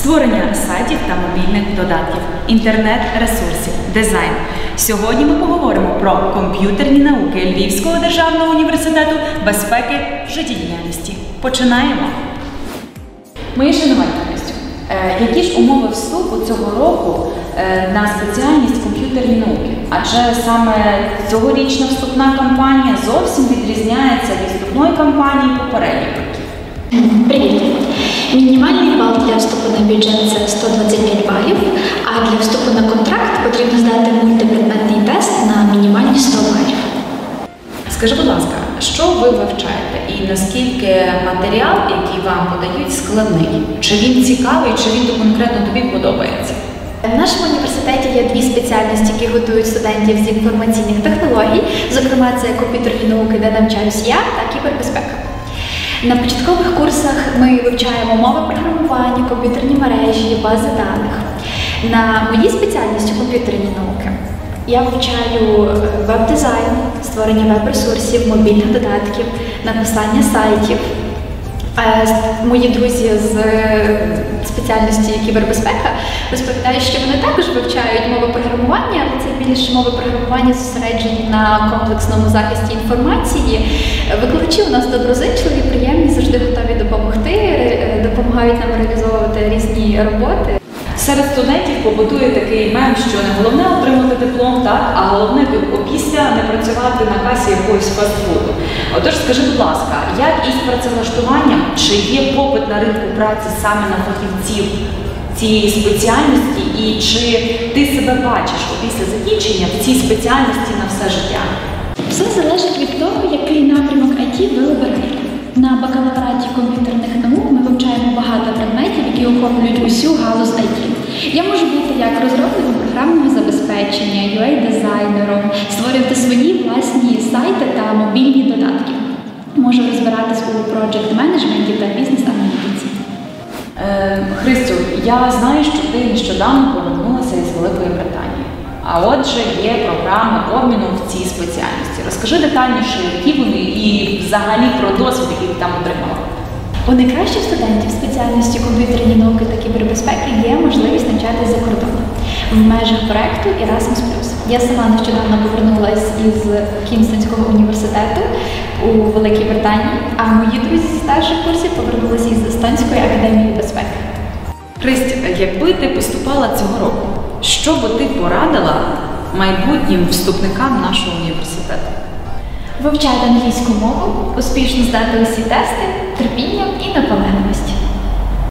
створення сайтів та мобільних додатків, інтернет-ресурсів, дизайн. Сьогодні ми поговоримо про комп'ютерні науки Львівського державного університету безпеки життєдіяльності. Починаємо. Мої шанування Христю, е, які ж умови вступу цього року е, на спеціальність комп'ютерні науки? Адже саме цьогорічна вступна кампанія зовсім відрізняється від вступної кампанії попередніх років. Привіт! Мінімальний бал для вступу на бюджет це 125 балів, а для вступу на контракт потрібно здати мультипредметний тест на мінімальні 100 балів. Скажи, будь ласка, що ви вивчаєте і наскільки матеріал, який вам подають, складний? Чи він цікавий, чи він конкретно тобі подобається? В нашому університеті є дві спеціальності, які готують студентів з інформаційних технологій. Зокрема, це комп'ютерні науки, де навчаюсь я, та кібербезпека. На початкових курсах ми вивчаємо мови програмування, комп'ютерні мережі, бази даних. На моїй спеціальності комп'ютерні науки я вивчаю е, веб-дизайн, створення веб-ресурсів, мобільних додатків, написання сайтів. Е, Мої друзі з е, спеціальності кібербезпека розповідають, що вони також вивчають мови програмування, більше мови програмування зосереджені на комплексному захисті інформації. Е, Викладачі у нас доброзичливі, приємні, завжди готові допомогти, допомагають нам реалізовувати різні роботи. Серед студентів побутує такий мем, що не головне отримати диплом, так, а головне після не працювати на касі якогось фастфуду. Отож, скажи, будь ласка, як із працевлаштуванням, чи є попит на ринку праці саме на фахівців цієї спеціальності, і чи ти себе бачиш після закінчення в цій спеціальності на все життя? Все залежить від того, який напрямок IT ви обираєте. На бакалавраті комп'ютерних наук ми вивчаємо багато предметів, які охоплюють усю галузь IT. Я можу бути як розробником програмного забезпечення, UA-дизайнером, створювати свої власні сайти та мобільні додатки. Можу розбиратись у проджект менеджменті та Христю, я знаю, що ти нещодавно повернулася із Великої Британії. А отже, є програми обміну в цій спеціальності. Розкажи детальніше, які вони і взагалі про досвід, який там отримала. У найкращих студентів спеціальності комп'ютерні науки та кібербезпеки є можливість навчатися за кордоном в межах проекту Erasmus+. Я сама нещодавно повернулася із Кінстонського університету у Великій Британії, а мої друзі зі старших курсів повернулися із Естонської академії безпеки. Христю, якби ти поступала цього року, що би ти порадила майбутнім вступникам нашого університету? Вивчати англійську мову, успішно здати усі тести, терпіння і наполегливість.